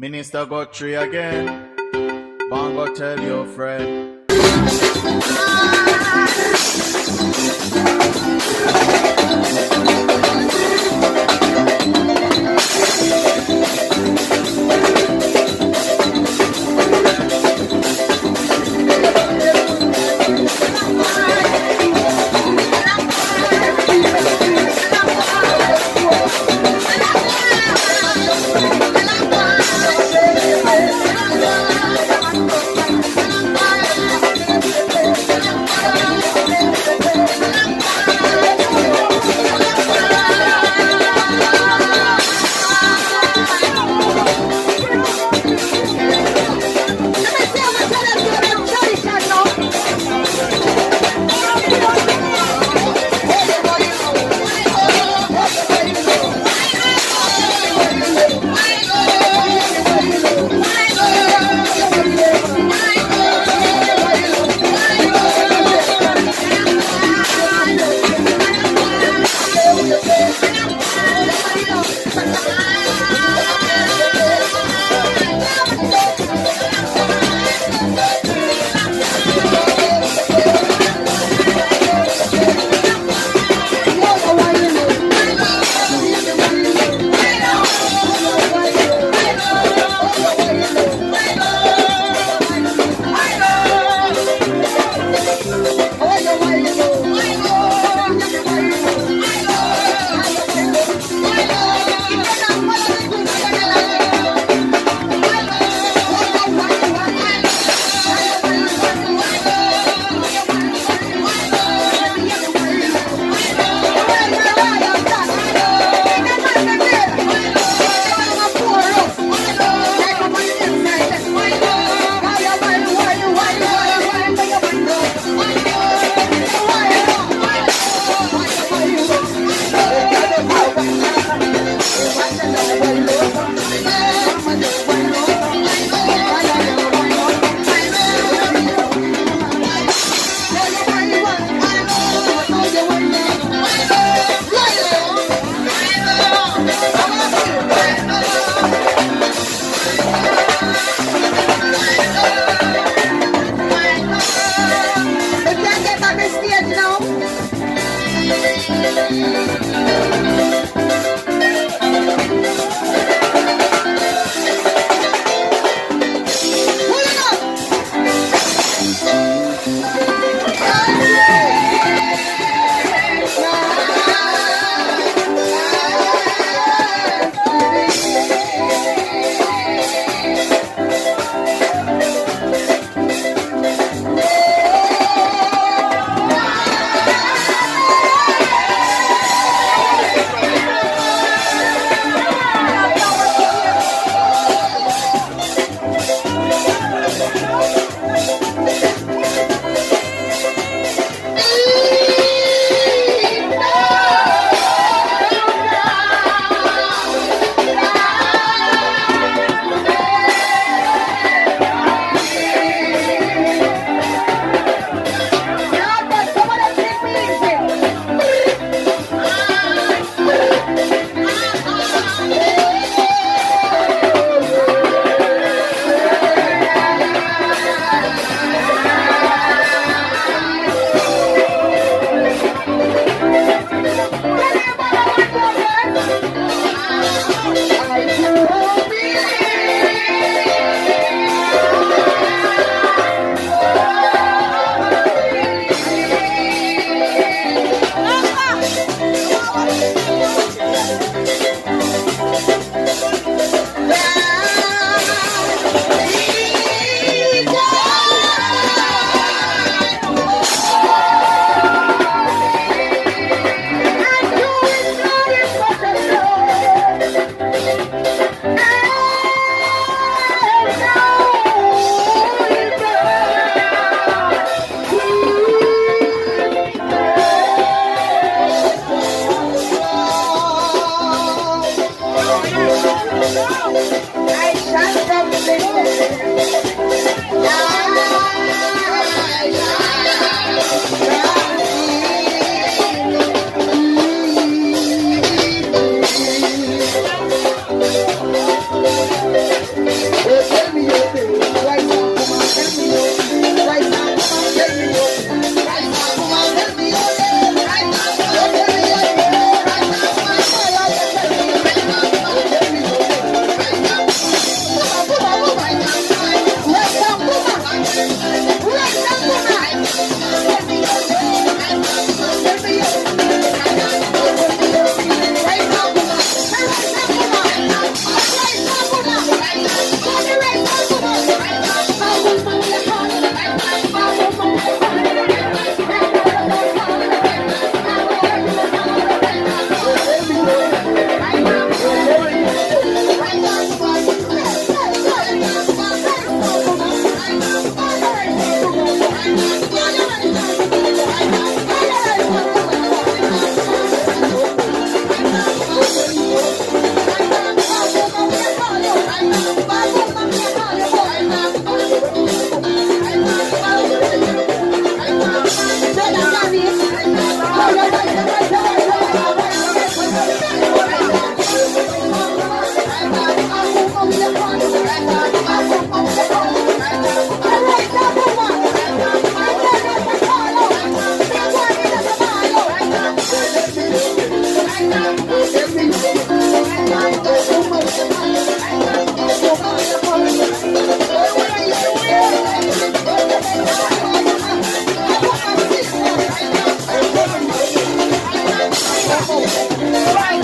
Minister got three again. Bongo tell your friend. Ah. Right.